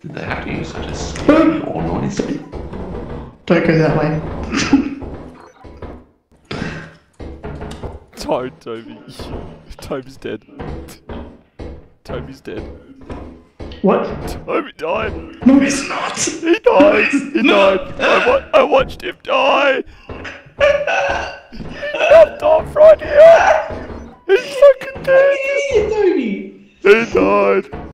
Did they have to use such a scary or noisy? Don't go that way. Don't, Toby. Toby's dead. Toby's dead. What? Toby died. No, he's not. He died. He no. died. I, wa I watched him die. He's jumped off right here. He's fucking dead. Toby. He died.